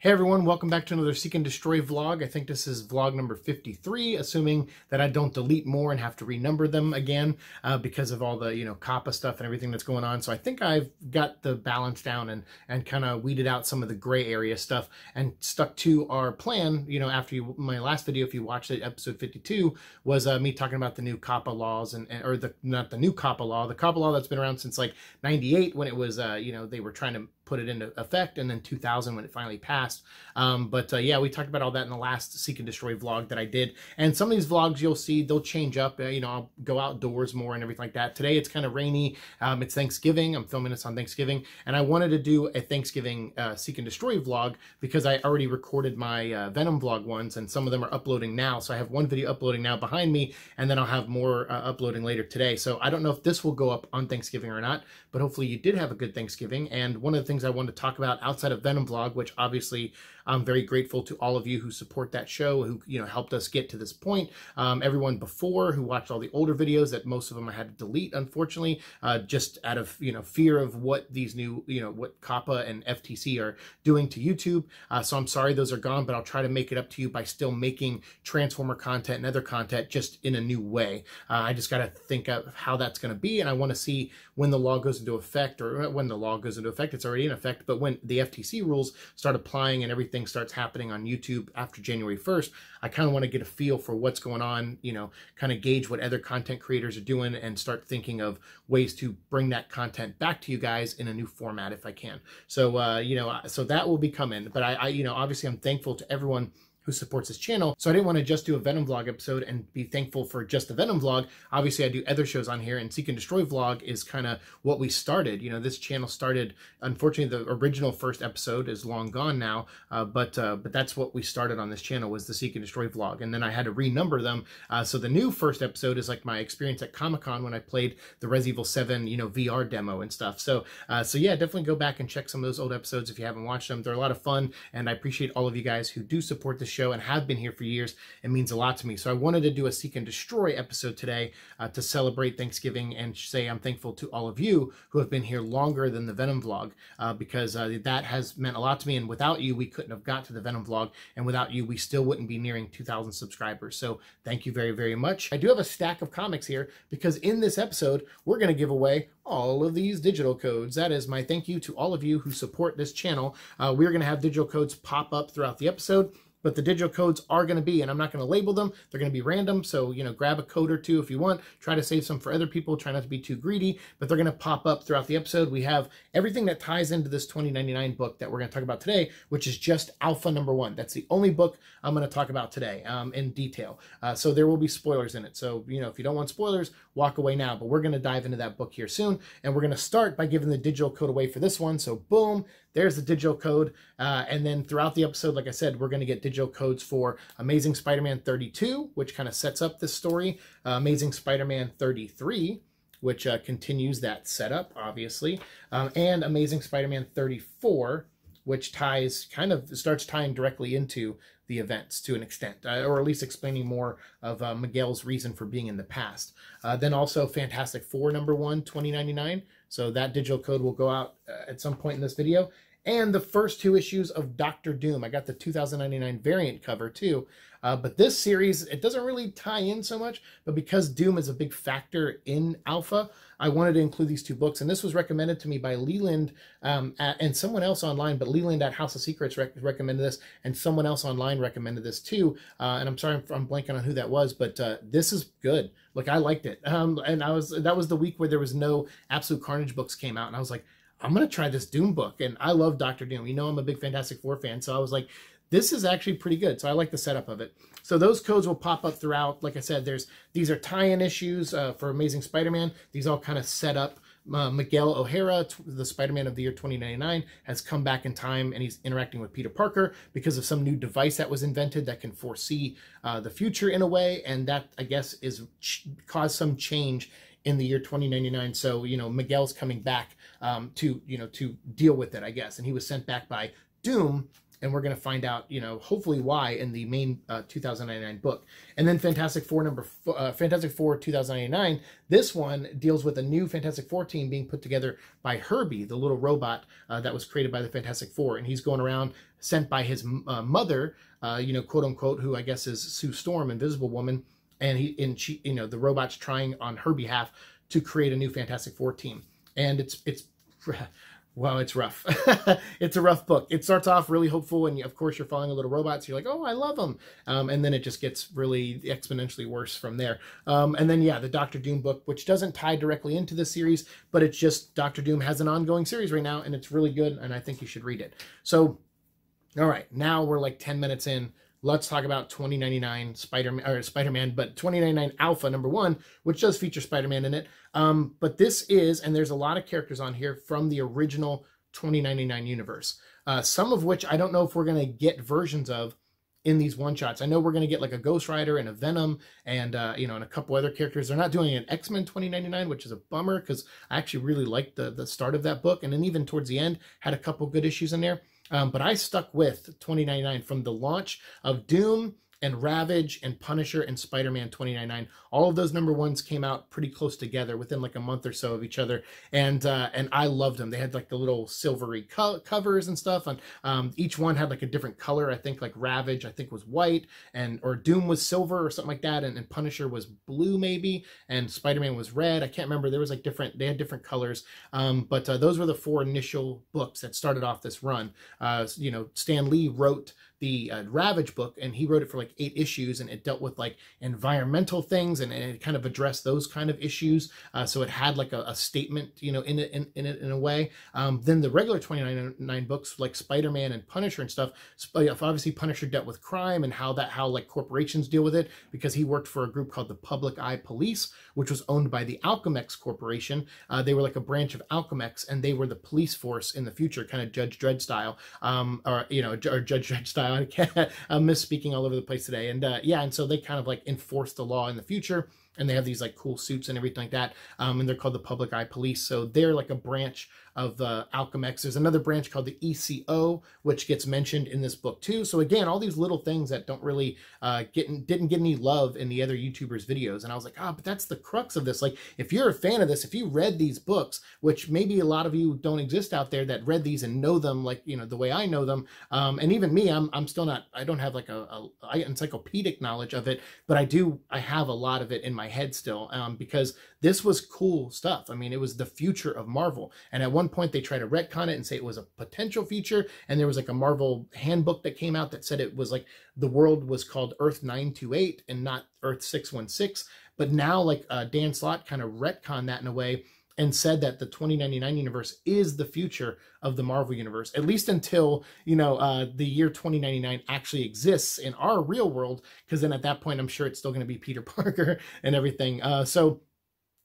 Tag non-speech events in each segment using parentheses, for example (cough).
Hey everyone, welcome back to another Siike and Destroy vlog. I think this is vlog number 53, assuming that I don't delete more and have to renumber them again uh, because of all the, you know, COPPA stuff and everything that's going on. So I think I've got the balance down and, and kind of weeded out some of the gray area stuff and stuck to our plan, you know, after you, my last video, if you watched it, episode 52, was uh, me talking about the new COPPA laws and, or the, not the new COPPA law, the COPPA law that's been around since like 98 when it was, uh, you know, they were trying to put it into effect, and then 2000 when it finally passed. Um, but uh, yeah, we talked about all that in the last Siike and Destroy vlog that I did. And some of these vlogs you'll see, they'll change up. Uh, you know, I'll go outdoors more and everything like that. Today it's kind of rainy. Um, it's Thanksgiving. I'm filming this on Thanksgiving. And I wanted to do a Thanksgiving uh, Siike and Destroy vlog because I already recorded my uh, Venom vlog ones, and some of them are uploading now. So I have one video uploading now behind me, and then I'll have more uh, uploading later today. So I don't know if this will go up on Thanksgiving or not, but hopefully you did have a good Thanksgiving. And one of the things I wanted to talk about outside of Venom Vlog, which obviously I'm very grateful to all of you who support that show, who you know helped us get to this point. Um, everyone before who watched all the older videos that most of them I had to delete, unfortunately, uh, just out of you know fear of what these new you know what COPPA and FTC are doing to YouTube. Uh, so I'm sorry those are gone, but I'll try to make it up to you by still making Transformer content and other content just in a new way. Uh, I just got to think of how that's going to be, and I want to see when the law goes into effect, or when the law goes into effect. It's already in effect, but when the FTC rules start applying and everything starts happening on YouTube after January 1st, I kind of want to get a feel for what's going on, you know, kind of gauge what other content creators are doing and start thinking of ways to bring that content back to you guys in a new format if I can. So, uh, you know, so that will be coming. But I, I, you know, obviously I'm thankful to everyone who supports this channel. So I didn't want to just do a Venom vlog episode and be thankful for just the Venom vlog. Obviously, I do other shows on here, and Siike and Destroy vlog is kind of what we started. You know, this channel started. Unfortunately, the original first episode is long gone now, uh, but uh, but that's what we started on this channel was the Siike and Destroy vlog, and then I had to renumber them. Uh, so the new first episode is like my experience at Comic Con when I played the Res Evil 7, you know, VR demo and stuff. So uh, so yeah, definitely go back and check some of those old episodes if you haven't watched them. They're a lot of fun, and I appreciate all of you guys who do support the show and have been here for years. It means a lot to me. So I wanted to do a Siike and Destroy episode today uh, to celebrate Thanksgiving and say I'm thankful to all of you who have been here longer than the Venom vlog uh, because uh, that has meant a lot to me. And without you, we couldn't have got to the Venom vlog. And without you, we still wouldn't be nearing 2,000 subscribers. So thank you very, very much. I do have a stack of comics here because in this episode, we're going to give away all of these digital codes. That is my thank you to all of you who support this channel. Uh, we're going to have digital codes pop up throughout the episode but the digital codes are going to be, and I'm not going to label them. They're going to be random. So, you know, grab a code or two if you want. Try to save some for other people. Try not to be too greedy, but they're going to pop up throughout the episode. We have everything that ties into this 2099 book that we're going to talk about today, which is just Alpha number one. That's the only book I'm going to talk about today um, in detail. Uh, so there will be spoilers in it. So, you know, if you don't want spoilers, walk away now. But we're going to dive into that book here soon. And we're going to start by giving the digital code away for this one. So, boom, there's the digital code. Uh, and then throughout the episode, like I said, we're going to get digital codes for Amazing Spider-Man 32, which kind of sets up this story. Uh, Amazing Spider-Man 33, which uh, continues that setup, obviously. Um, and Amazing Spider-Man 34, which ties, kind of starts tying directly into the events to an extent, uh, or at least explaining more of uh, Miguel's reason for being in the past. Uh, then also Fantastic Four number one, 2099. So that digital code will go out uh, at some point in this video and the first two issues of Doctor Doom. I got the 2099 variant cover too. Uh, but this series, it doesn't really tie in so much, but because Doom is a big factor in Alpha, I wanted to include these two books. And this was recommended to me by Leland um, at, and someone else online, but Leland at House of Secrets rec recommended this, and someone else online recommended this too. Uh, and I'm sorry, I'm, I'm, blanking on who that was, but uh, this is good. Like, I liked it. Um, and I was that was the week where there was no Absolute Carnage books came out, and I was like, I'm gonna try this Doom book, and I love Doctor Doom. You know, I'm a big Fantastic Four fan, so I was like, this is actually pretty good. So I like the setup of it. So those codes will pop up throughout. Like I said, there's these are tie-in issues uh, for Amazing Spider-Man. These all kind of set up. Uh, Miguel O'Hara, the Spider-Man of the year 2099, has come back in time and he's interacting with Peter Parker because of some new device that was invented that can foresee uh, the future in a way, and that I guess is caused some change in the year 2099. So, you know, Miguel's coming back um, to, you know, to deal with it, I guess. And he was sent back by Doom and we're going to find out, you know, hopefully why in the main uh, 2099 book. And then Fantastic Four number uh, Fantastic Four 2099. This one deals with a new Fantastic Four team being put together by Herbie, the little robot uh, that was created by the Fantastic Four, and he's going around sent by his uh, mother, uh, you know, quote unquote, who I guess is Sue Storm, Invisible Woman, and he and she, you know, the robot's trying on her behalf to create a new Fantastic Four team, and it's it's (laughs) well, it's rough. (laughs) it's a rough book. It starts off really hopeful, and of course, you're following a little robot, so you're like, oh, I love them. Um, and then it just gets really exponentially worse from there. Um, and then, yeah, the Doctor Doom book, which doesn't tie directly into the series, but it's just Doctor Doom has an ongoing series right now, and it's really good, and I think you should read it. So, all right, now we're like 10 minutes in let's talk about 2099 Spider-Man or Spider-Man, but 2099 Alpha number one, which does feature Spider-Man in it. Um, but this is, and there's a lot of characters on here from the original 2099 universe. Uh, some of which I don't know if we're gonna get versions of in these one shots. I know we're gonna get like a Ghost Rider and a Venom and uh, you know and a couple other characters. They're not doing an X Men 2099, which is a bummer because I actually really liked the the start of that book, and then even towards the end had a couple good issues in there. Um, but I stuck with 2099 from the launch of Doom and Ravage and Punisher and Spider-Man 2099. All of those number ones came out pretty close together within like a month or so of each other, and uh, and I loved them. They had like the little silvery co- covers and stuff, and um, each one had like a different color. I think like Ravage, I think was white, and or Doom was silver or something like that, and, and Punisher was blue maybe, and Spider-Man was red. I can't remember. There was like different. They had different colors, um, but uh, those were the four initial books that started off this run. Uh, you know, Stan Lee wrote the uh, Ravage book, and he wrote it for like eight issues, and it dealt with like environmental things, and, and it kind of addressed those kind of issues. Uh, so it had like a, a, statement, you know, in it in, in it in a way. Um, then the regular 29 books, like Spider Man and Punisher and stuff, obviously Punisher dealt with crime and how that how like corporations deal with it because he worked for a group called the Public Eye Police, which was owned by the Alchemax Corporation. Uh, they were like a branch of Alchemax, and they were the police force in the future, kind of Judge Dredd style, um, or you know, or Judge Dredd style I (laughs) I'm misspeaking all over the place today. And uh, yeah, and so they kind of like enforce the law in the future and they have these like cool suits and everything like that. Um, and they're called the Public Eye Police. So they're like a branch of the Alchemax. There's another branch called the ECO, which gets mentioned in this book too. So again, all these little things that don't really uh, get didn't get any love in the other YouTubers' videos. And I was like, ah, oh, but that's the crux of this. Like, if you're a fan of this, if you read these books, which maybe a lot of you don't exist out there that read these and know them like you know the way I know them, um, and even me, I'm I'm still not. I don't have like a, a encyclopedic knowledge of it, but I do. I have a lot of it in my head still um, because this was cool stuff. I mean, it was the future of Marvel, and at one point they tried to retcon it and say it was a potential future. and there was like a marvel handbook that came out that said it was like the world was called earth 928 and not earth 616 but now like uh, dan slott kind of retcon that in a way and said that the 2099 universe is the future of the Marvel universe, at least until you know uh, the year 2099 actually exists in our real world. Because then at that point, I'm sure it's still going to be Peter (laughs) Parker and everything. Uh, so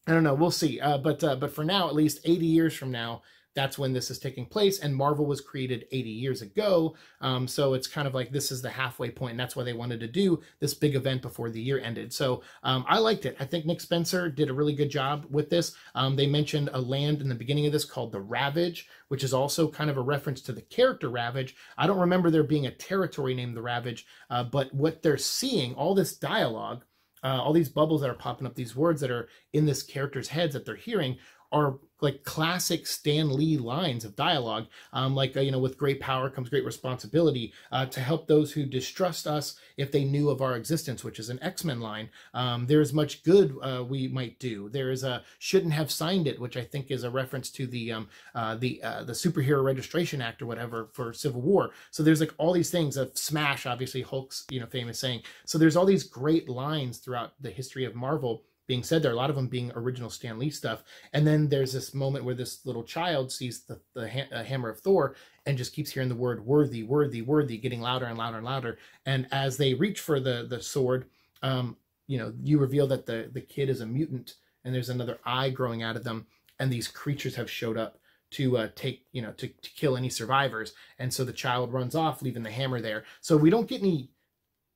I don't know. We'll see. Uh, but uh, but for now, at least 80 years from now, that's when this is taking place. And Marvel was created 80 years ago. Um, so it's kind of like this is the halfway point, and that's why they wanted to do this big event before the year ended. So um, I liked it. I think Nick Spencer did a really good job with this. Um, they mentioned a land in the beginning of this called the Ravage, which is also kind of a reference to the character Ravage. I don't remember there being a territory named the Ravage, uh, but what they're seeing, all this dialogue uh, all these bubbles that are popping up, these words that are in this character's heads that they're hearing are like classic Stan Lee lines of dialogue, um, like, uh, you know, with great power comes great responsibility uh, to help those who distrust us if they knew of our existence, which is an X-Men line. Um, there is much good uh, we might do. There is a shouldn't have signed it, which I think is a reference to the um, uh, the uh, the Superhero Registration Act or whatever for Civil War. So there's like all these things of Smash, obviously Hulk's, you know, famous saying. So there's all these great lines throughout the history of Marvel being said there, are a lot of them being original Stan Lee stuff. And then there's this moment where this little child sees the, the ha- uh, hammer of Thor and just keeps hearing the word worthy, worthy, worthy, getting louder and louder and louder. And as they reach for the, the sword, um, you know, you reveal that the, the kid is a mutant and there's another eye growing out of them. And these creatures have showed up to uh, take, you know, to, to kill any survivors. And so the child runs off, leaving the hammer there. So we don't get any,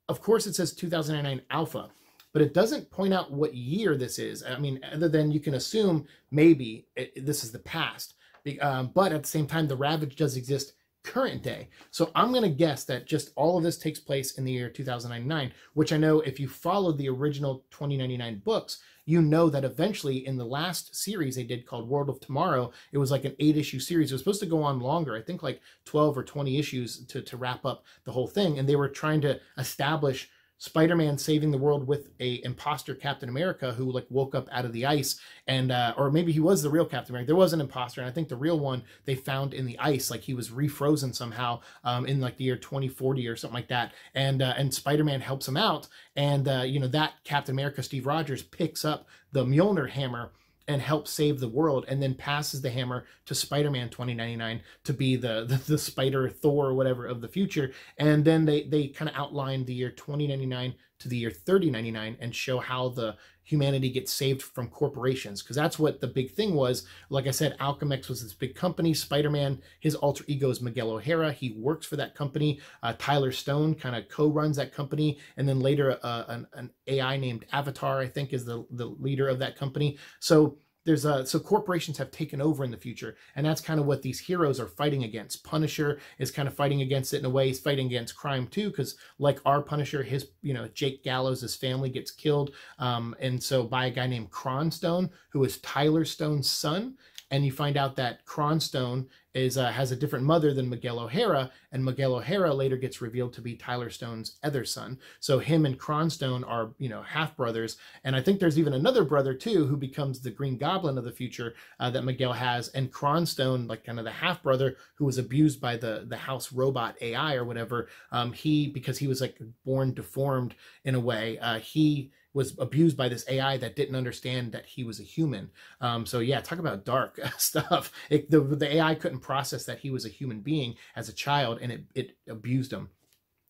of course it says 2009 alpha, but it doesn't point out what year this is. I mean, other than you can assume maybe it, this is the past. Um, but at the same time, the Ravage does exist current day. So I'm going to guess that just all of this takes place in the year 2099, which I know if you followed the original 2099 books, you know that eventually in the last series they did called World of Tomorrow, it was like an eight issue series. It was supposed to go on longer, I think like 12 or 20 issues to, to wrap up the whole thing. And they were trying to establish Spider-Man saving the world with a imposter Captain America who like woke up out of the ice and uh, or maybe he was the real Captain America. There was an imposter, and I think the real one they found in the ice, like he was refrozen somehow um, in like the year 2040 or something like that. And uh, and Spider-Man helps him out, and uh, you know that Captain America Steve Rogers picks up the Mjolnir hammer and help save the world and then passes the hammer to Spider-Man 2099 to be the, (laughs) the, the Spider Thor or whatever of the future. And then they, they kind of outline the year 2099 to the year 3099 and show how the humanity gets saved from corporations. Because that's what the big thing was. Like i said alchemax was this big company. Spider-man his alter ego is miguel o'hara. He works for that company. Uh, tyler stone kind of co-runs that company. And then later uh, an, an ai named avatar i think is the, the leader of that company. So there's a so corporations have taken over in the future and that's kind of what these heroes are fighting against. Punisher is kind of fighting against it in a way. He's fighting against crime too because like our punisher his you know jake gallows his family gets killed um, and so by a guy named Kron Stone who is tyler stone's son and you find out that Kron Stone is uh, has a different mother than Miguel O'Hara, and Miguel O'Hara later gets revealed to be Tyler Stone's other son. So him and Kron Stone are you know half brothers, and I think there's even another brother too who becomes the Green Goblin of the future uh, that Miguel has, and Kron Stone, like kind of the half brother who was abused by the the house robot AI or whatever. Um, he because he was like born deformed in a way, uh, he was abused by this AI that didn't understand that he was a human. Um, so yeah, talk about dark (laughs) stuff. It, the, the AI couldn't process that he was a human being as a child, and it, it abused him.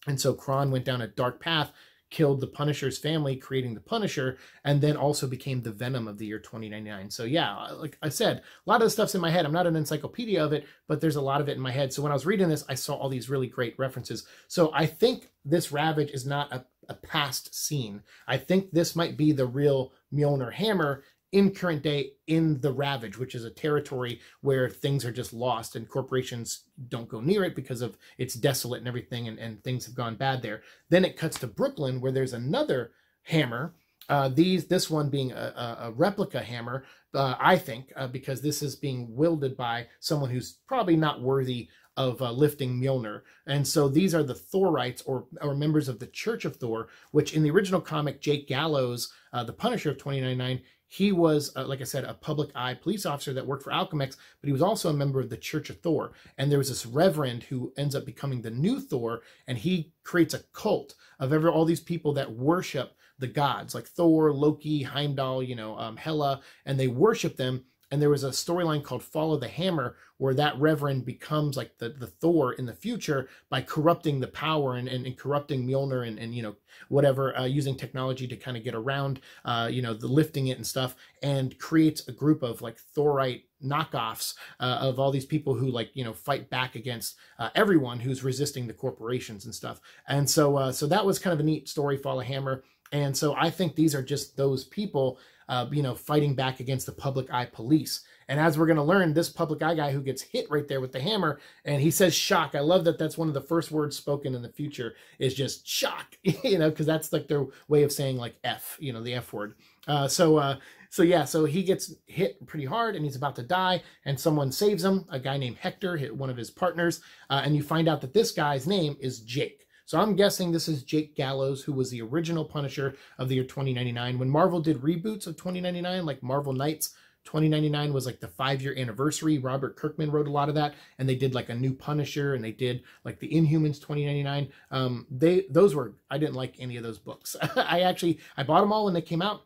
And so Kron went down a dark path, killed the Punisher's family, creating the Punisher, and then also became the Venom of the year 2099. So yeah, like I said, a lot of the stuff's in my head. I'm not an encyclopedia of it, but there's a lot of it in my head. So when I was reading this, I saw all these really great references. So I think this Ravage is not a a past scene. I think this might be the real Mjolnir hammer in current day in the Ravage, which is a territory where things are just lost and corporations don't go near it because of it's desolate and everything and, and things have gone bad there. Then it cuts to Brooklyn where there's another hammer. Uh, these this one being a, a, replica hammer, uh, I think, uh, because this is being wielded by someone who's probably not worthy of uh, lifting Mjolnir. And so these are the Thorites or, or members of the Church of Thor, which in the original comic, Jake Gallows, uh, the Punisher of 2099, he was, uh, like I said, a public eye police officer that worked for Alchemax, but he was also a member of the Church of Thor. And there was this reverend who ends up becoming the new Thor, and he creates a cult of every, all these people that worship the gods, like Thor, Loki, Heimdall, you know, um, Hela, and they worship them and there was a storyline called Follow the Hammer where that reverend becomes like the, the Thor in the future by corrupting the power and, and, and corrupting Mjolnir and, and, you know, whatever, uh, using technology to kind of get around, uh, you know, the lifting it and stuff and creates a group of like Thorite knockoffs uh, of all these people who like, you know, fight back against uh, everyone who's resisting the corporations and stuff. And so, uh, so that was kind of a neat story, Follow Hammer. And so I think these are just those people uh, you know, fighting back against the public eye police. And as we're going to learn, this public eye guy who gets hit right there with the hammer, and he says shock. I love that that's one of the first words spoken in the future is just shock, (laughs) you know, because that's like their way of saying like F, you know, the F word. Uh, so, uh, so yeah, so he gets hit pretty hard and he's about to die, and someone saves him, a guy named Hector, hit one of his partners, uh, and you find out that this guy's name is Jake. So I'm guessing this is Jake Gallows, who was the original Punisher of the year 2099. When Marvel did reboots of 2099, like Marvel Knights, 2099 was like the five year anniversary. Robert Kirkman wrote a lot of that, and they did like a new Punisher, and they did like the Inhumans 2099. Um, they those were I didn't like any of those books. (laughs) I actually I bought them all when they came out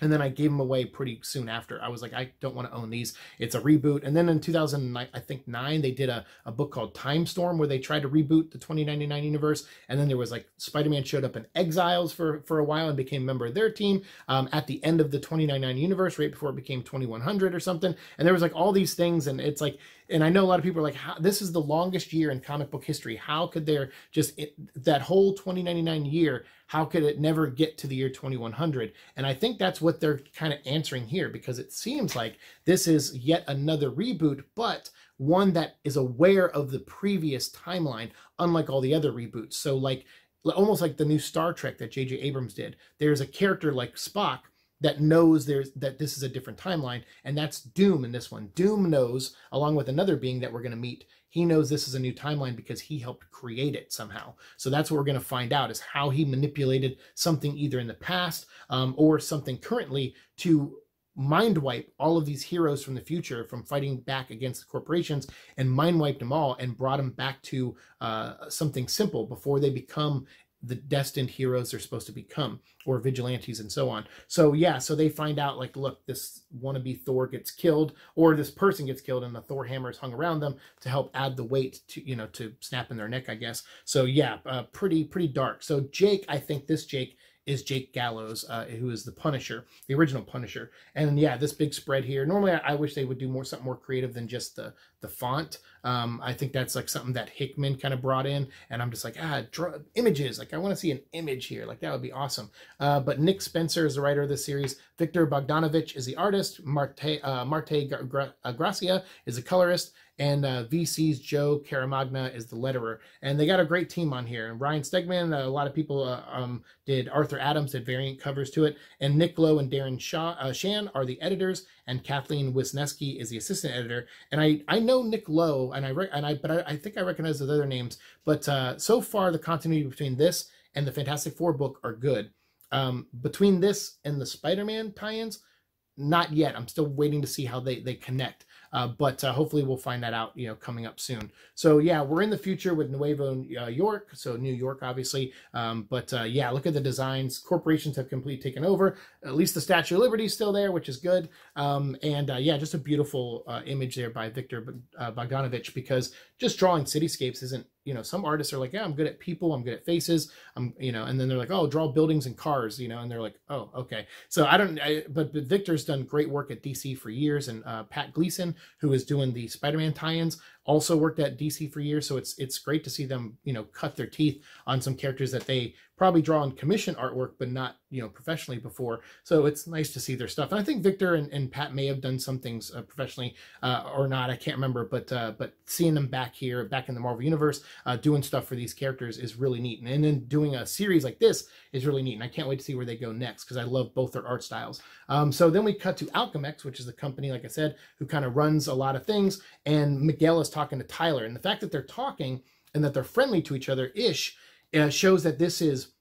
and then I gave them away pretty soon after. I was like, I don't want to own these. It's a reboot. And then in 2000, I think nine, they did a, a book called Time Storm where they tried to reboot the 2099 universe. And then there was like Spider-Man showed up in Exiles for, for a while and became a member of their team um, at the end of the 2099 universe, right before it became 2100 or something. And there was like all these things. And it's like, and I know a lot of people are like, this is the longest year in comic book history. How could there just, it, that whole 2099 year, how could it never get to the year 2100? And I think that's what they're kind of answering here because it seems like this is yet another reboot, but one that is aware of the previous timeline, unlike all the other reboots. So like almost like the new Star Trek that J.J. Abrams did. There's a character like Spock that knows there's that this is a different timeline, and that's Doom in this one. Doom knows, along with another being that we're going to meet, he knows this is a new timeline because he helped create it somehow. So that's what we're going to find out is how he manipulated something either in the past um, or something currently to mind wipe all of these heroes from the future from fighting back against the corporations and mind wiped them all and brought them back to uh, something simple before they become the destined heroes they're supposed to become or vigilantes and so on so yeah so they find out like look this wannabe thor gets killed or this person gets killed and the thor hammer is hung around them to help add the weight to you know to snap in their neck i guess so yeah uh, pretty pretty dark so jake i think this jake is Jake Gallows, uh, who is the Punisher, the original Punisher. And yeah, this big spread here. Normally, I, I, wish they would do more something more creative than just the the font. Um, I think that's like something that Hickman kind of brought in, and I'm just like, ah, draw images. Like I want to see an image here. Like that would be awesome. Uh, but Nick Spencer is the writer of this series. Viktor Bogdanovic is the artist. Marte uh, Marte Gra- uh, Gracia is the colorist, and uh, VC's Joe Caramagna is the letterer. And they got a great team on here. And Ryan Stegman, uh, a lot of people uh, um, did. Arthur Adams did variant covers to it, and Nick Lowe and Darren Shaw, uh, Shan are the editors, and Kathleen Wisneski is the assistant editor. And I I know Nick Lowe, and I and I but I, I, think I recognize the other names. But uh, so far, the continuity between this and the Fantastic Four book are good. Um, between this and the Spider-Man tie-ins, not yet. I'm still waiting to see how they they connect. Uh, but uh, hopefully we'll find that out, you know, coming up soon. So yeah, we're in the future with Nuevo uh, York, so New York, obviously. Um, but uh, yeah, look at the designs. Corporations have completely taken over. At least the Statue of Liberty is still there, which is good. Um, and uh, yeah, just a beautiful uh, image there by Viktor Bogdanovic because just drawing cityscapes isn't you know some artists are like yeah i'm good at people i'm good at faces i'm you know and then they're like oh draw buildings and cars you know and they're like oh okay. So i don't I, but, but victor's done great work at dc for years and uh, pat gleason who is doing the spider-man tie-ins also worked at dc for years so it's it's great to see them you know cut their teeth on some characters that they probably draw on commission artwork but not you know professionally before. So it's nice to see their stuff. And i think victor and, and pat may have done some things uh, professionally uh, or not i can't remember but uh, but seeing them back here back in the marvel universe uh, doing stuff for these characters is really neat. And, and then doing a series like this is really neat and i can't wait to see where they go next because i love both their art styles. Um, so then we cut to Alchemax, which is the company like i said who kind of runs a lot of things and miguel is talking to tyler and the fact that they're talking and that they're friendly to each other ish uh, shows that this is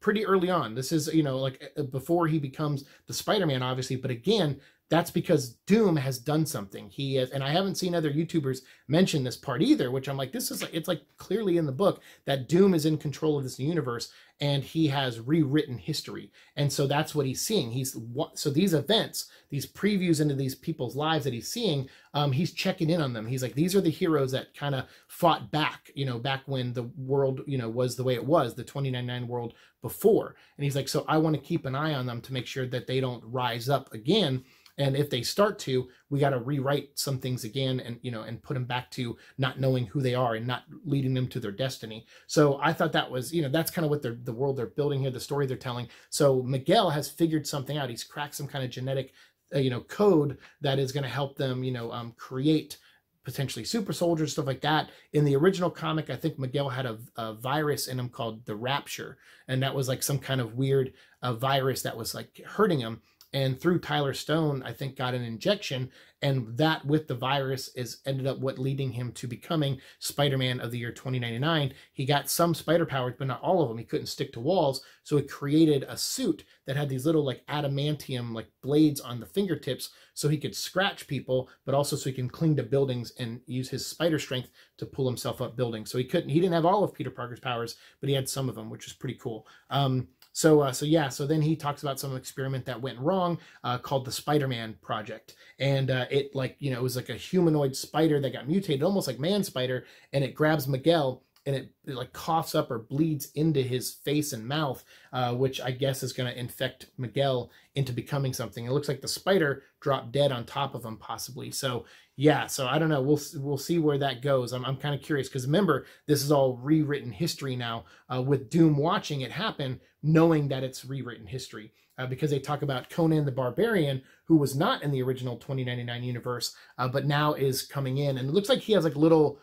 pretty early on. This is, you know, like uh, before he becomes the Spider-Man, obviously. But again, that's because Doom has done something. He has, and I haven't seen other YouTubers mention this part either, which I'm like, this is like, it's like clearly in the book that Doom is in control of this universe and he has rewritten history. And so that's what he's seeing. He's so these events, these previews into these people's lives that he's seeing, um, he's checking in on them. He's like, these are the heroes that kind of fought back, you know, back when the world, you know, was the way it was, the 2099 world before. And he's like, so I want to keep an eye on them to make sure that they don't rise up again and if they start to, we got to rewrite some things again and, you know, and put them back to not knowing who they are and not leading them to their destiny. So I thought that was, you know, that's kind of what they're, the world they're building here, the story they're telling. So Miguel has figured something out. He's cracked some kind of genetic, uh, you know, code that is going to help them, you know, um, create potentially super soldiers, stuff like that. In the original comic, I think Miguel had a, a, virus in him called the Rapture, and that was like some kind of weird uh, virus that was like hurting him and through Tyler Stone, I think got an injection, and that with the virus is ended up what leading him to becoming Spider-Man of the year 2099. He got some spider powers, but not all of them. He couldn't stick to walls, so it created a suit that had these little like adamantium like blades on the fingertips, so he could scratch people, but also so he can cling to buildings and use his spider strength to pull himself up buildings. So he couldn't, he didn't have all of Peter Parker's powers, but he had some of them, which is pretty cool. Um, so, uh, so yeah, so then he talks about some experiment that went wrong uh, called the Spider-Man Project, and uh, it like you know it was like a humanoid spider that got mutated, almost like Man Spider, and it grabs Miguel and it, it, like coughs up or bleeds into his face and mouth, uh, which I guess is going to infect Miguel into becoming something. It looks like the spider dropped dead on top of him, possibly. So yeah, so I don't know. We'll we'll see where that goes. I'm I'm kind of curious because remember this is all rewritten history now. Uh, with Doom watching it happen, knowing that it's rewritten history. Uh, because they talk about Conan the Barbarian, who was not in the original 2099 universe, uh, but now is coming in, and it looks like he has like little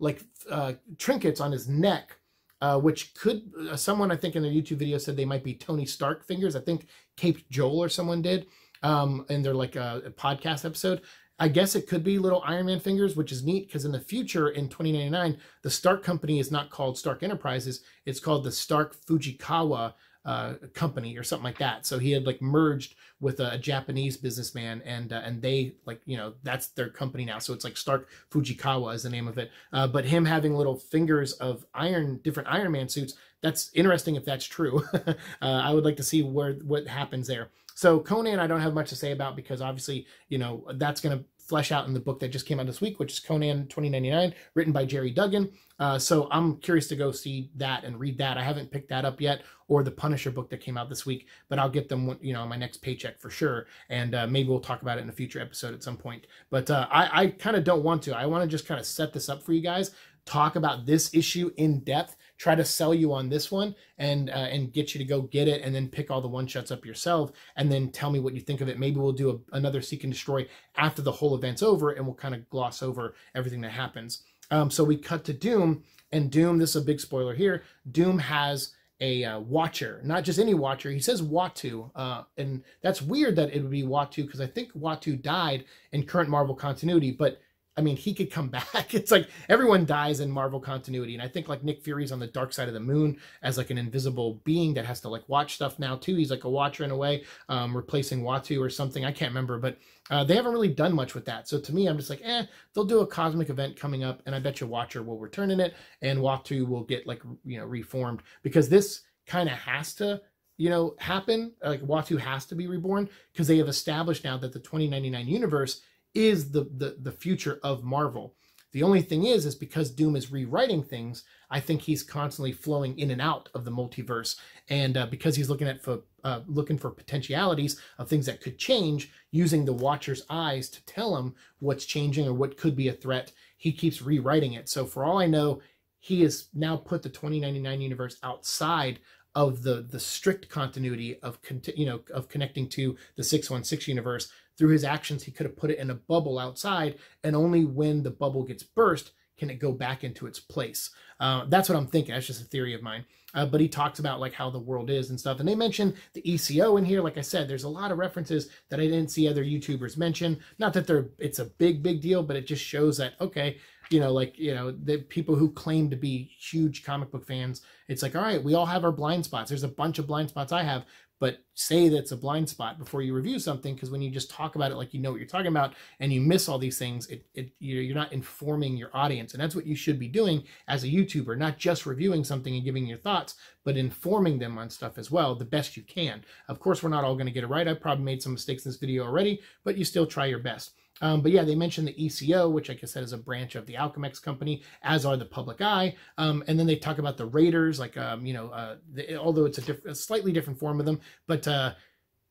like uh, trinkets on his neck, uh, which could uh, someone I think in their YouTube video said they might be Tony Stark fingers. I think Cape Joel or someone did um, in their like uh, a podcast episode. I guess it could be little Iron Man fingers, which is neat because in the future, in 2099, the Stark company is not called Stark Enterprises. It's called the Stark Fujikawa uh, company or something like that. So he had like merged with a, a Japanese businessman, and uh, and they like you know that's their company now. So it's like Stark Fujikawa is the name of it. Uh, but him having little fingers of iron, different Iron Man suits. That's interesting if that's true. (laughs) Uh, I would like to see where what happens there. So Conan, I don't have much to say about because obviously, you know, that's going to flesh out in the book that just came out this week, which is Conan 2099, written by Gerry Duggan. Uh, so I'm curious to go see that and read that. I haven't picked that up yet, or the Punisher book that came out this week, but I'll get them, you know, on my next paycheck for sure. And uh, maybe we'll talk about it in a future episode at some point. But uh, I, I kind of don't want to. I want to just kind of set this up for you guys, talk about this issue in depth, try to sell you on this one, and uh, and get you to go get it, and then pick all the one shots up yourself, and then tell me what you think of it. Maybe we'll do a, another siike and destroy after the whole event's over, and we'll kind of gloss over everything that happens. Um, so we cut to Doom, and Doom. This is a big spoiler here. Doom has a uh, watcher, not just any watcher. He says Uatu, uh, and that's weird that it would be Uatu because I think Uatu died in current Marvel continuity, but I mean, he could come (laughs) back. It's like everyone dies in Marvel continuity. And I think like Nick Fury's on the dark side of the moon as like an invisible being that has to like watch stuff now too. He's like a watcher in a way, um, replacing Uatu or something. I can't remember, but uh, they haven't really done much with that. So to me, I'm just like, eh, they'll do a cosmic event coming up and I bet you Watcher will return in it and Uatu will get like, you know, reformed because this kind of has to you know, happen. Like Uatu has to be reborn because they have established now that the 2099 universe is the, the the future of Marvel. The only thing is, is because Doom is rewriting things, I think he's constantly flowing in and out of the multiverse, and uh, because he's looking at for uh, looking for potentialities of things that could change, using the Watcher's eyes to tell him what's changing or what could be a threat, he keeps rewriting it. So for all I know, he has now put the 2099 universe outside of the the strict continuity of you know of connecting to the 616 universe through his actions, he could have put it in a bubble outside, and only when the bubble gets burst can it go back into its place. Uh, that's what I'm thinking. That's just a theory of mine. Uh, but he talks about like how the world is and stuff. And they mention the ECO in here. Like I said, there's a lot of references that I didn't see other YouTubers mention. Not that they're it's a big big deal, but it just shows that okay, you know, like you know, the people who claim to be huge comic book fans. It's like all right, we all have our blind spots. There's a bunch of blind spots I have, but say that's a blind spot before you review something because when you just talk about it like you know what you're talking about and you miss all these things it, it you're not informing your audience. And that's what you should be doing as a youtuber not just reviewing something and giving your thoughts but informing them on stuff as well the best you can. Of course we're not all going to get it right. I probably made some mistakes in this video already but you still try your best um, but yeah, they mentioned the ECO, which like I said is a branch of the Alchemax company, as are the Public Eye. Um, and then they talk about the Raiders, like um, you know, uh, the, although it's a, diff- a, slightly different form of them, but uh,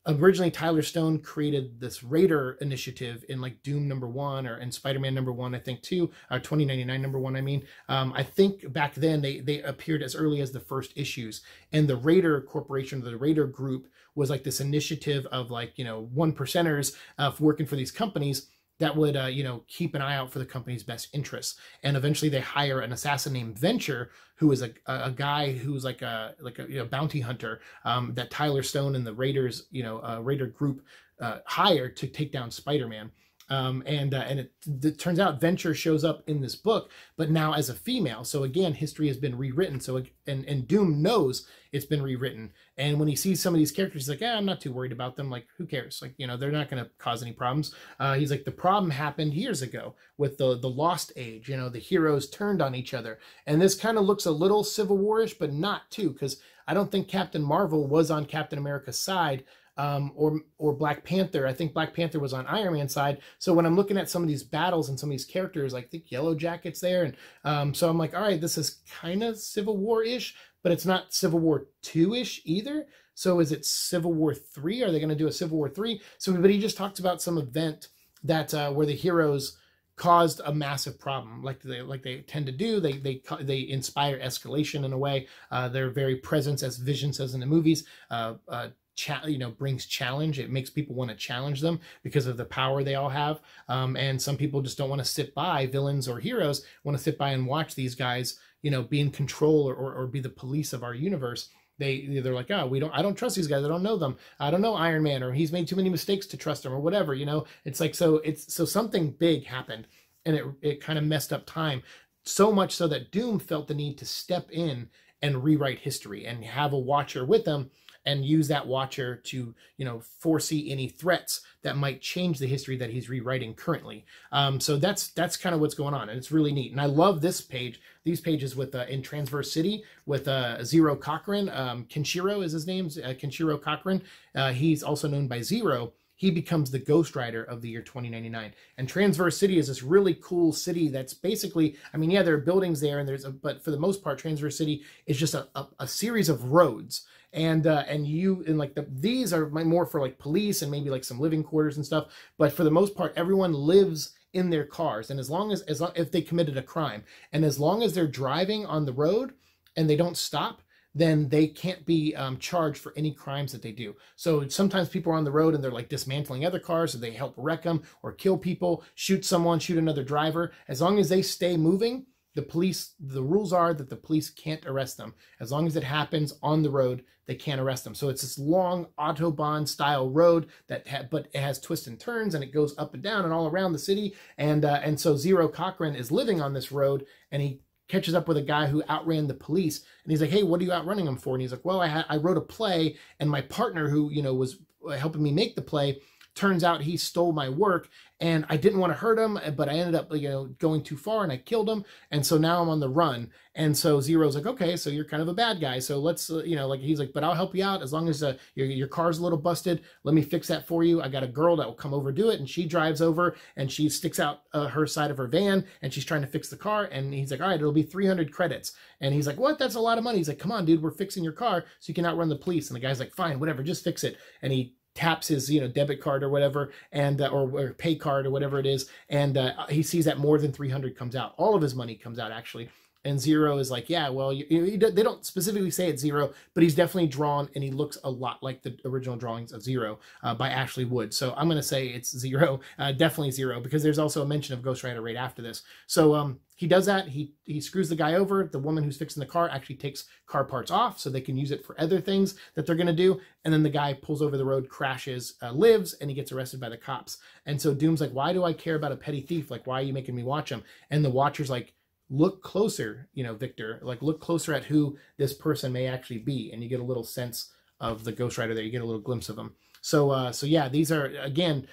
originally Tyler Stone created this Raider initiative in like Doom number one or in Spider-Man number one, I think too, or uh, 2099 number one. I mean, um, I think back then they they appeared as early as the first issues, and the Raider Corporation, the Raider Group, was like this initiative of like you know one percenters uh, working for these companies that would uh, you know keep an eye out for the company's best interests. And eventually they hire an assassin named venture who is a, a guy who's like a like a you know, bounty hunter um, that tyler stone and the raiders you know uh, raider group uh, hired to take down spider-man um, and uh, and it, it, turns out Venture shows up in this book, but now as a female. So again, history has been rewritten. So and and Doom knows it's been rewritten. And when he sees some of these characters, he's like, "Yeah, I'm not too worried about them. Like, who cares? Like, you know, they're not going to cause any problems." Uh, he's like, "The problem happened years ago with the the Lost Age. You know, the heroes turned on each other, and this kind of looks a little Civil Warish, but not too, because I don't think Captain Marvel was on Captain America's side." Um, or or Black Panther. I think Black Panther was on Iron Man's side. So when I'm looking at some of these battles and some of these characters, I think Yellow Jacket's there, and um, so I'm like, all right, this is kind of Civil War ish, but it's not Civil War two ish either. So is it Civil War three? Are they going to do a Civil War three? So, but he just talks about some event that uh, where the heroes caused a massive problem, like they like they tend to do. They they they inspire escalation in a way. Uh, their very presence, as Vision says in the movies, uh, uh, cha- you know brings challenge. It makes people want to challenge them because of the power they all have. Um, and some people just don't want to sit by. Villains or heroes want to sit by and watch these guys, you know, be in control or, or, or be the police of our universe they they're like, oh, we don't, I don't trust these guys. I don't know them. I don't know Iron Man, or he's made too many mistakes to trust him, or whatever. You know, it's like so. It's so something big happened, and it it kind of messed up time so much so that Doom felt the need to step in and rewrite history and have a Watcher with them and use that watcher to you know foresee any threats that might change the history that he's rewriting currently. Um, so that's that's kind of what's going on and it's really neat. And i love this page these pages with uh, in transverse city with uh, zero cochrane um, kenshiro is his name uh, kenshiro cochrane. Uh, he's also known by zero. He becomes the Ghost Rider of the year 2099. And Transverse City is this really cool city that's basically, I mean, yeah, there are buildings there, and there's a, but for the most part, Transverse City is just a, a, a series of roads and uh, and you and like the these are more for like police and maybe like some living quarters and stuff but for the most part everyone lives in their cars and as long as as long if they committed a crime and as long as they're driving on the road and they don't stop then they can't be um, charged for any crimes that they do. So sometimes people are on the road and they're like dismantling other cars, or they help wreck them or kill people, shoot someone, shoot another driver. As long as they stay moving, the police the rules are that the police can't arrest them. As long as it happens on the road they can't arrest them. So it's this long autobahn style road that ha- but it has twists and turns and it goes up and down and all around the city. And uh, and so zero cochrane is living on this road and he catches up with a guy who outran the police and he's like hey what are you outrunning him for? And he's like well i ha- i wrote a play and my partner who you know was helping me make the play turns out he stole my work and I didn't want to hurt him, but I ended up, you know, going too far and I killed him. And so now I'm on the run. And so Zero's like, okay, so you're kind of a bad guy. So let's, uh, you know, like he's like, but I'll help you out as long as uh, your, your car's a little busted. Let me fix that for you. I got a girl that will come over do it. And she drives over and she sticks out uh, her side of her van and she's trying to fix the car. And he's like, all right, it'll be 300 credits. And he's like, what? That's a lot of money. He's like, come on, dude, we're fixing your car so you can outrun the police. And the guy's like, fine, whatever, just fix it. And he taps his you know debit card or whatever and uh, or, or, pay card or whatever it is and uh, he sees that more than 300 comes out. All of his money comes out actually. And zero is like yeah well you, you, they don't specifically say it's zero but he's definitely drawn and he looks a lot like the original drawings of zero uh, by ashley wood. So i'm going to say it's zero uh, definitely zero because there's also a mention of ghost rider right after this. So um he does that. He he screws the guy over. The woman who's fixing the car actually takes car parts off so they can use it for other things that they're going to do. And then the guy pulls over the road, crashes, uh, lives, and he gets arrested by the cops. And so Doom's like, "Why do I care about a petty thief? Like, why are you making me watch him?" And the Watcher's like, "Look closer, you know, Victor. Like, look closer at who this person may actually be." And you get a little sense of the Ghost Rider there. You get a little glimpse of him. So, uh, so yeah, these are again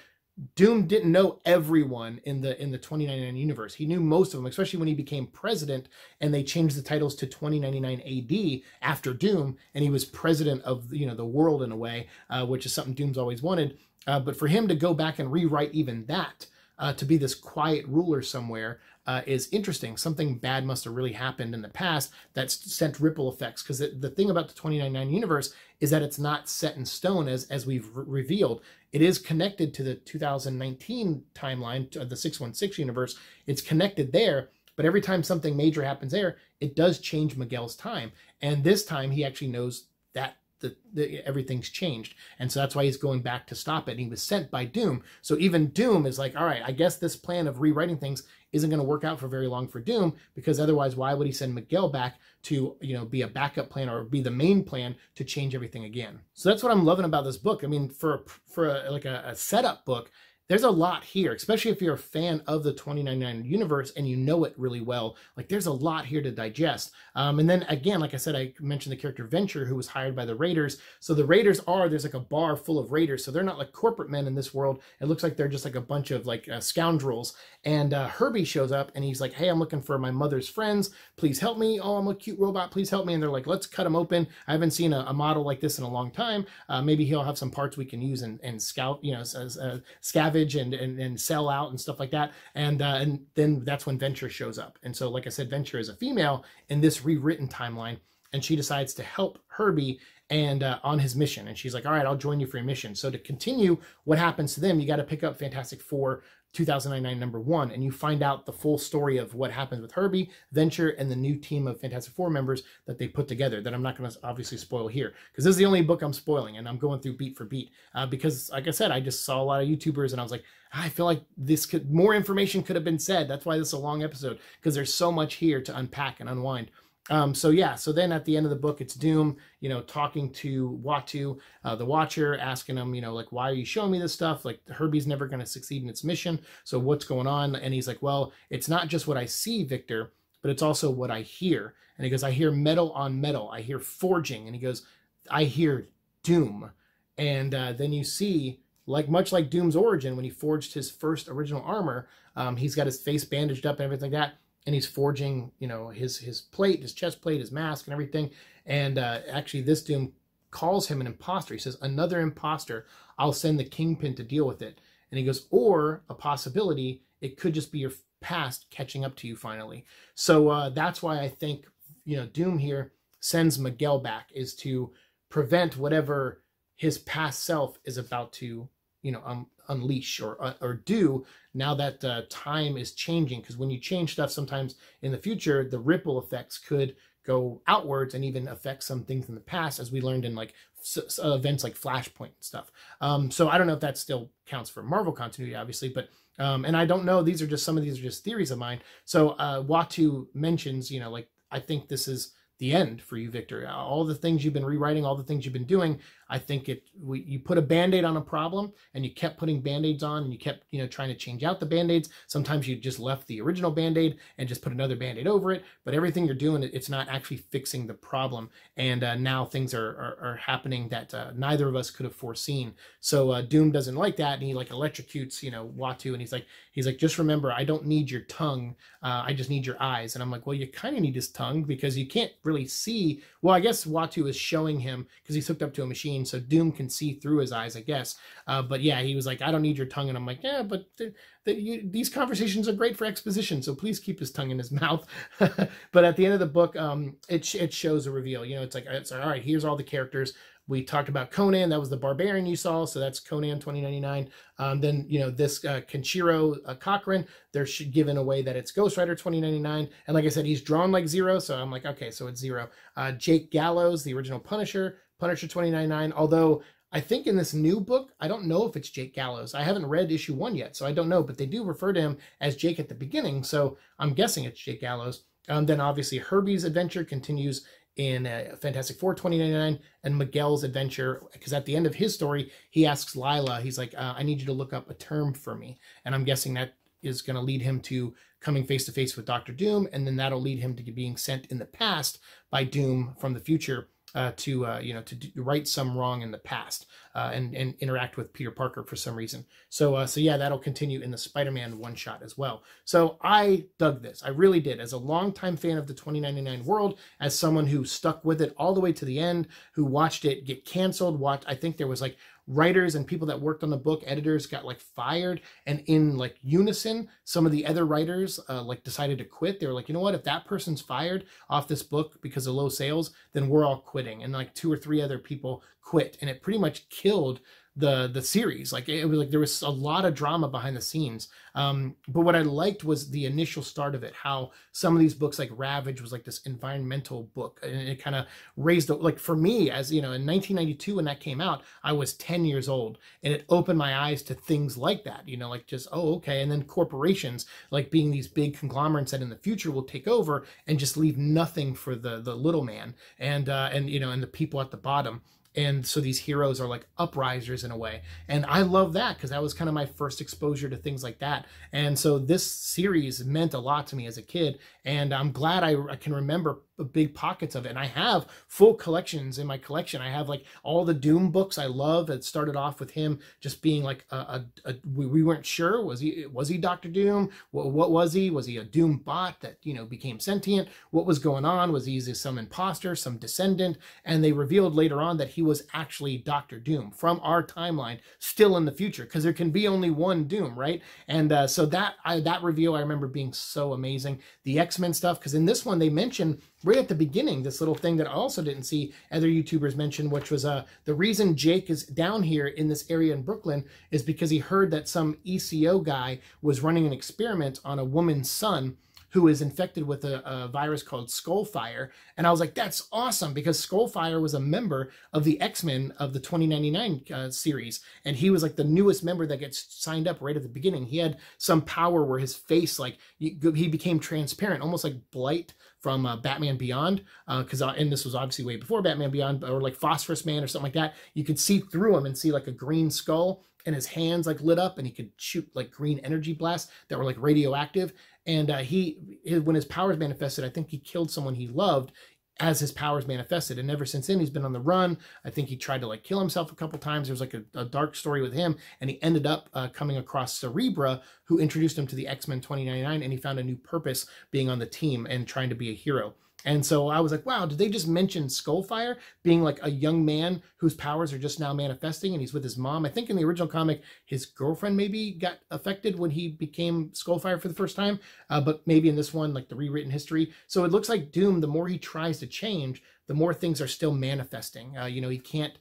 Doom didn't know everyone in the in the 2099 universe. He knew most of them, especially when he became president and they changed the titles to 2099 AD after Doom, and he was president of you know the world in a way, uh, which is something Doom's always wanted. Uh, but for him to go back and rewrite even that uh, to be this quiet ruler somewhere uh, is interesting. Something bad must have really happened in the past that's sent ripple effects. Because the thing about the 2099 universe is that it's not set in stone, as as we've re- revealed. It is connected to the 2019 timeline of the 616 universe. It's connected there, but every time something major happens there, it does change Miguel's time. And this time, he actually knows that the, the, everything's changed and so that's why he's going back to stop it he was sent by doom so even doom is like all right i guess this plan of rewriting things isn't going to work out for very long for doom because otherwise why would he send miguel back to you know be a backup plan or be the main plan to change everything again? So that's what i'm loving about this book. I mean for for a, like a, a setup book there's a lot here, especially if you're a fan of the 2099 universe and you know it really well. Like there's a lot here to digest. Um, and then again, like I said, I mentioned the character Venture, who was hired by the Raiders. So the Raiders are there's like a bar full of Raiders, so they're not like corporate men in this world. It looks like they're just like a bunch of like uh, scoundrels. And uh, Herbie shows up and he's like, "Hey, I'm looking for my mother's friends. Please help me. Oh, I'm a cute robot. Please help me." And they're like, "Let's cut him open. I haven't seen a, a model like this in a long time. Uh, maybe he'll have some parts we can use and, and scout, you know, as, uh, scavenge and, and and sell out and stuff like that. And uh, and then that's when Venture shows up. And so, like I said, Venture is a female in this rewritten timeline, and she decides to help Herbie and uh, on his mission. And she's like, "All right, I'll join you for your mission." So to continue what happens to them, you got to pick up Fantastic Four 2099 number one, and you find out the full story of what happens with Herbie, Venture, and the new team of Fantastic Four members that they put together. That I'm not going to obviously spoil here because this is the only book I'm spoiling, and I'm going through beat for beat uh, because, like I said, I just saw a lot of YouTubers, and I was like, I feel like this could more information could have been said. That's why this is a long episode because there's so much here to unpack and unwind. Um, so yeah, so then at the end of the book, it's Doom, you know, talking to Uatu, uh, the Watcher, asking him, you know, like, why are you showing me this stuff? Like, Herbie's never going to succeed in its mission. So what's going on? And he's like, well, it's not just what I see, Victor, but it's also what I hear. And he goes, I hear metal on metal. I hear forging. And he goes, I hear Doom. And uh, then you see, like much like Doom's origin, when he forged his first original armor, um, he's got his face bandaged up and everything like that and he's forging, you know, his his plate, his chest plate, his mask, and everything. And uh, actually, this Doom calls him an imposter. He says, "Another imposter. I'll send the Kingpin to deal with it." And he goes, "Or a possibility, it could just be your past catching up to you finally." So uh, that's why I think you know Doom here sends Miguel back is to prevent whatever his past self is about to you know um, unleash or uh, or do now that uh, time is changing. Because when you change stuff sometimes in the future the ripple effects could go outwards and even affect some things in the past as we learned in like s- events like flashpoint and stuff. Um, so i don't know if that still counts for marvel continuity obviously but um, and i don't know these are just some of these are just theories of mine. So uh, Uatu mentions you know like i think this is the end for you, Victor. All the things you've been rewriting, all the things you've been doing, I think it we, you put a band-aid on a problem and you kept putting band-aids on and you kept, you know, trying to change out the band-aids. Sometimes you just left the original band-aid and just put another band-aid over it. But everything you're doing, it's not actually fixing the problem. And uh, now things are, are, are happening that uh, neither of us could have foreseen. So uh, Doom doesn't like that. And he like electrocutes, you know, Uatu. And he's like, he's like, just remember, I don't need your tongue. Uh, I just need your eyes. And I'm like, well, you kind of need his tongue because you can't really see. Well, I guess Uatu is showing him because he's hooked up to a machine so Doom can see through his eyes, I guess. Uh, but yeah, he was like, I don't need your tongue. And I'm like, yeah, but the, the, you, these conversations are great for exposition, so please keep his tongue in his (laughs) mouth. but at the end of the book, um, it, it shows a reveal. You know, it's like, it's all right, here's all the characters. We talked about Conan. That was the barbarian you saw. So that's Conan 2099. Um, then, you know, this uh, Kenshiro uh, Cochrane, they're given away that it's Ghost Rider 2099. And like I said, he's drawn like Zero. So I'm like, okay, so it's Zero. Uh, Jake Gallows, the original Punisher. Punisher 2099. Although I think in this new book, I don't know if it's Jake Gallows. I haven't read issue one yet, so I don't know, but they do refer to him as Jake at the beginning, so I'm guessing it's Jake Gallows. Um, then obviously Herbie's adventure continues in uh, Fantastic Four 2099 and Miguel's adventure, because at the end of his story, he asks Lyla, he's like, uh, I need you to look up a term for me. And I'm guessing that is going to lead him to coming face to face with Doctor Doom, and then that'll lead him to being sent in the past by Doom from the future uh, to uh, you know to do, right some wrong in the past uh, and and interact with Peter Parker for some reason. So uh, so yeah, that'll continue in the Spider-Man one shot as well. So I dug this, I really did. As a longtime fan of the 2099 world, as someone who stuck with it all the way to the end, who watched it get canceled. Watched, I think there was like writers and people that worked on the book, editors got like fired, and in like unison, some of the other writers uh, like decided to quit. They were like, you know what, if that person's fired off this book because of low sales, then we're all quitting. And like two or three other people quit, and it pretty much killed the the series. Like it was like there was a lot of drama behind the scenes. Um, but what I liked was the initial start of it. How some of these books, like Ravage, was like this environmental book, and it kind of raised like for me as you know in 1992 when that came out, I was 10 years old, and it opened my eyes to things like that. You know, like just oh okay, and then corporations like being these big conglomerates that in the future will take over and just leave nothing for the the little man and uh, and you know and the people at the bottom and so these heroes are like uprisers in a way. And i love that because that was kind of my first exposure to things like that. And so this series meant a lot to me as a kid and i'm glad i, I can remember big pockets of it. And i have full collections in my collection. I have like all the doom books i love it started off with him just being like a, a, a we, we, weren't sure was he was he dr doom? What, what was he? Was he a doom bot that you know became sentient? What was going on? Was he some imposter some descendant? And they revealed later on that he was actually dr doom from our timeline still in the future because there can be only one doom right? And uh, so that I, that reveal i remember being so amazing. The x-men stuff because in this one they mentioned right at the beginning, this little thing that I also didn't see other YouTubers mention, which was uh, the reason Jake is down here in this area in Brooklyn is because he heard that some ECO guy was running an experiment on a woman's son who is infected with a, a, virus called Skullfire. And I was like, that's awesome because Skullfire was a member of the X Men of the 2099 uh, series. And he was like the newest member that gets signed up right at the beginning. He had some power where his face, like, he became transparent, almost like Blight from uh, Batman Beyond, because uh, and this was obviously way before Batman Beyond, or like Phosphorus Man or something like that. You could see through him and see like a green skull, and his hands like lit up, and he could shoot like green energy blasts that were like radioactive. And uh, he, when his powers manifested, I think he killed someone he loved as his powers manifested. And ever since then, he's been on the run. I think he tried to like kill himself a couple times. There was like a, a dark story with him, and he ended up uh, coming across Cerebra, who introduced him to the X Men 2099, and he found a new purpose being on the team and trying to be a hero. And so I was like, wow, did they just mention Skullfire being like a young man whose powers are just now manifesting and he's with his mom? I think in the original comic, his girlfriend maybe got affected when he became Skullfire for the first time, uh, but maybe in this one, like the rewritten history. So it looks like Doom, the more he tries to change, the more things are still manifesting. Uh, you know, he can't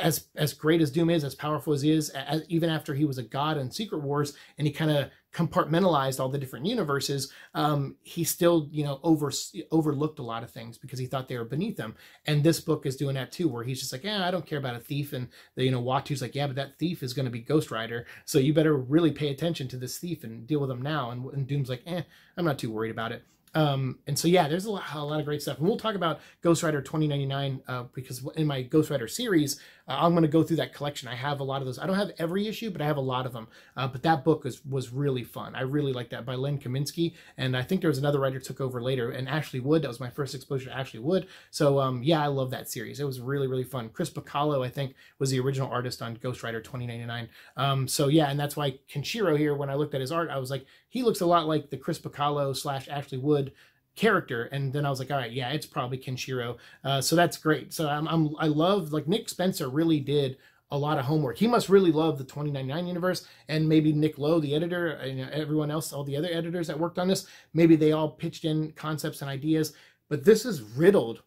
as as great as Doom is, as powerful as he is, as, even after he was a god in Secret Wars, and he kind of compartmentalized all the different universes, um, he still you know over overlooked a lot of things because he thought they were beneath him. And this book is doing that too, where he's just like, yeah, I don't care about a thief, and the, you know Uatu's like, yeah, but that thief is going to be Ghost Rider, so you better really pay attention to this thief and deal with him now. And, and Doom's like, eh, I'm not too worried about it. Um, and so, yeah, there's a lot, a lot, of great stuff. And we'll talk about Ghost Rider 2099 uh, because in my Ghost Rider series, uh, I'm going to go through that collection. I have a lot of those. I don't have every issue, but I have a lot of them. Uh, but that book was, was really fun. I really like that by Len Kaminski, And I think there was another writer took over later, and Ashley Wood. That was my first exposure to Ashley Wood. So, um, yeah, I love that series. It was really, really fun. Chris Bachalo, I think, was the original artist on Ghost Rider 2099. Um, so, yeah, and that's why Kenshiro here, when I looked at his art, I was like, he looks a lot like the Chris Bachalo slash Ashley Wood character. And then i was like all right yeah it's probably kenshiro. Uh, so that's great. So I'm, I'm i love like nick spencer really did a lot of homework. He must really love the 2099 universe and maybe nick lowe the editor and everyone else all the other editors that worked on this maybe they all pitched in concepts and ideas. But this is riddled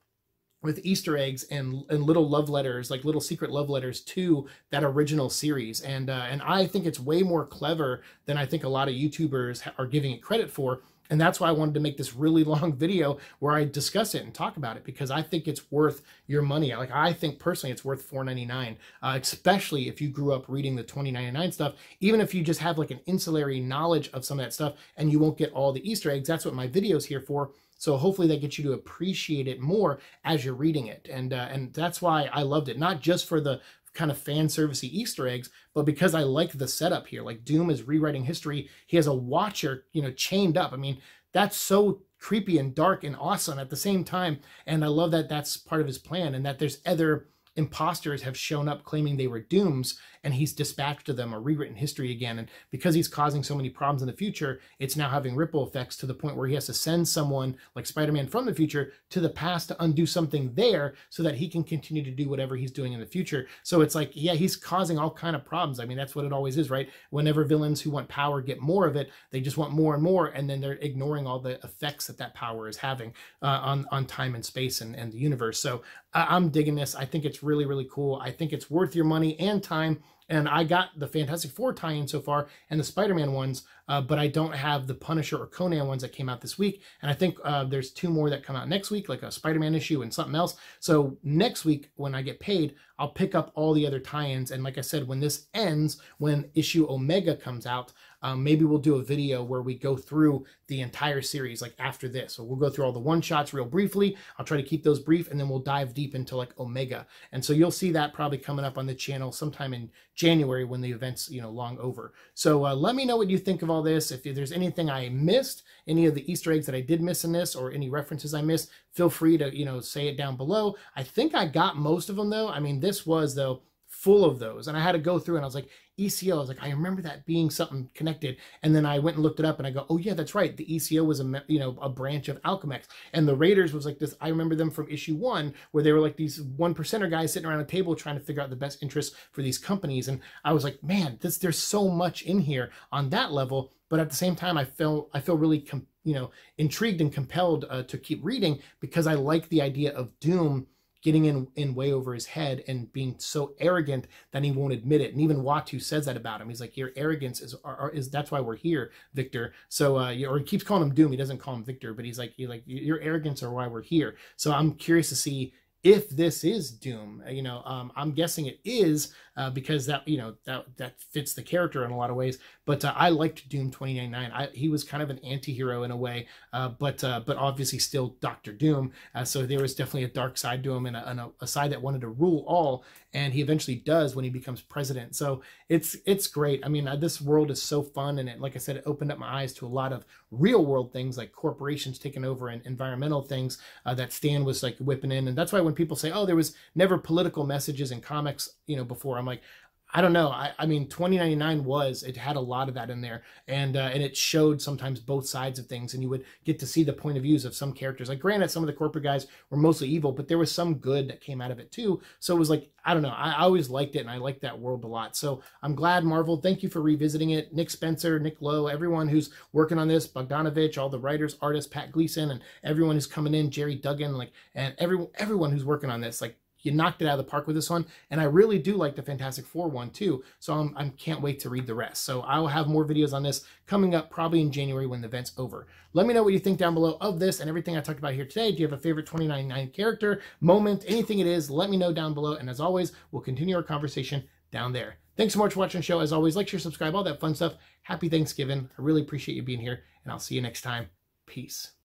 with Easter eggs and and little love letters, like little secret love letters to that original series, and uh, and I think it's way more clever than I think a lot of YouTubers are giving it credit for. And that's why I wanted to make this really (laughs) long video where I discuss it and talk about it because I think it's worth your money. Like I think personally it's worth $4.99, uh, especially if you grew up reading the 2099 stuff. Even if you just have like an insularity knowledge of some of that stuff and you won't get all the Easter eggs, that's what my video is here for. So hopefully that gets you to appreciate it more as you're reading it. And uh, and that's why I loved it, not just for the kind of fan servicey Easter eggs, but because I like the setup here. Like Doom is rewriting history. He has a watcher, you know, chained up. I mean, that's so creepy and dark and awesome at the same time. And I love that that's part of his plan and that there's other imposters have shown up claiming they were dooms and he's dispatched to them or rewritten history again. And because he's causing so many problems in the future, it's now having ripple effects to the point where he has to send someone like Spider-Man from the future to the past to undo something there so that he can continue to do whatever he's doing in the future. So it's like, yeah, he's causing all kind of problems. I mean, that's what it always is, right? Whenever villains who want power get more of it, they just want more and more, and then they're ignoring all the effects that that power is having uh, on on time and space and, and the universe. So I'm digging this. I think it's really really cool. I think it's worth your money and time and I got the Fantastic Four tie-in so far and the Spider-Man ones, uh, but I don't have the Punisher or Conan ones that came out this week. And I think uh, there's two more that come out next week, like a Spider-Man issue and something else. So next week, when I get paid, I'll pick up all the other tie-ins. And like I said, when this ends, when issue Omega comes out, um, maybe we'll do a video where we go through the entire series like after this. So we'll go through all the one shots real briefly. I'll try to keep those brief and then we'll dive deep into like Omega. And so you'll see that probably coming up on the channel sometime in January when the event's, you know, long over. So uh, let me know what you think of all this. If there's anything I missed, any of the Easter eggs that I did miss in this or any references I missed, feel free to, you know, say it down below. I think I got most of them though. I mean, this was though full of those. And I had to go through and I was like, ECO, I was like, I remember that being something connected. And then I went and looked it up and I go, oh yeah, that's right. The ECO was a, you know, a branch of Alchemax. And the Raiders was like this. I remember them from issue one where they were like these one percenter guys sitting around a table trying to figure out the best interest for these companies. And I was like, man, this, there's so much in here on that level. But at the same time, I feel, I feel really, you know, intrigued and compelled uh, to keep reading because I like the idea of Doom getting in, in way over his head and being so arrogant that he won't admit it. And even Uatu says that about him. He's like, your arrogance is, are, is that's why we're here, Victor. So, uh, or he keeps calling him Doom. He doesn't call him Victor, but he's like, he like, your arrogance are why we're here. So I'm curious to see if this is Doom. You know, um, I'm guessing it is uh, because that you know that that fits the character in a lot of ways. But uh, I liked Doom 2099. I, he was kind of an anti-hero in a way, uh, but uh, but obviously still Doctor Doom. Uh, so there was definitely a dark side to him and, a, and a, a, side that wanted to rule all. And he eventually does when he becomes president. So it's it's great. I mean, uh, this world is so fun, and it, like I said, it opened up my eyes to a lot of real world things like corporations taking over and environmental things that Stan was like whipping in. And that's why when people say, "Oh, there was never political messages in comics," you know, before I'm like, I don't know. I, I mean, 2099 was it had a lot of that in there, and uh, and it showed sometimes both sides of things, and you would get to see the point of views of some characters. Like, granted, some of the corporate guys were mostly evil, but there was some good that came out of it too. So it was like I don't know. I, I always liked it, and I liked that world a lot. So I'm glad Marvel. Thank you for revisiting it, Nick Spencer, Nick Lowe, everyone who's working on this, Bogdanovic, all the writers, artists, Pat Gleason, and everyone who's coming in, Gerry Duggan, like, and everyone everyone who's working on this, like you knocked it out of the park with this one. And I really do like the Fantastic Four one too. So I'm, I can't wait to read the rest. So I will have more videos on this coming up probably in January when the event's over. Let me know what you think down below of this and everything I talked about here today. Do you have a favorite 299 character, moment, anything it is? Let me know down below. And as always, we'll continue our conversation down there. Thanks so much for watching the show. As always, like, share, subscribe, all that fun stuff. Happy Thanksgiving. I really appreciate you being here, and I'll see you next time. Peace.